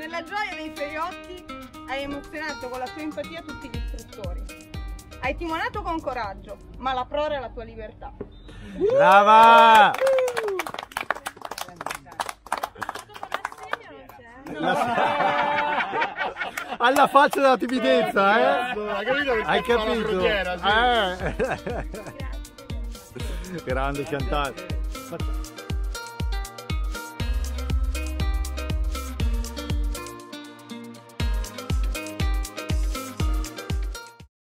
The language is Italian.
Nella gioia dei suoi occhi hai emozionato con la tua empatia tutti gli istruttori. Hai timonato con coraggio, ma la prora è la tua libertà. Brava! Alla faccia della timidezza, eh? Hai capito Hai capito? sì. Eh. Grande Chantal.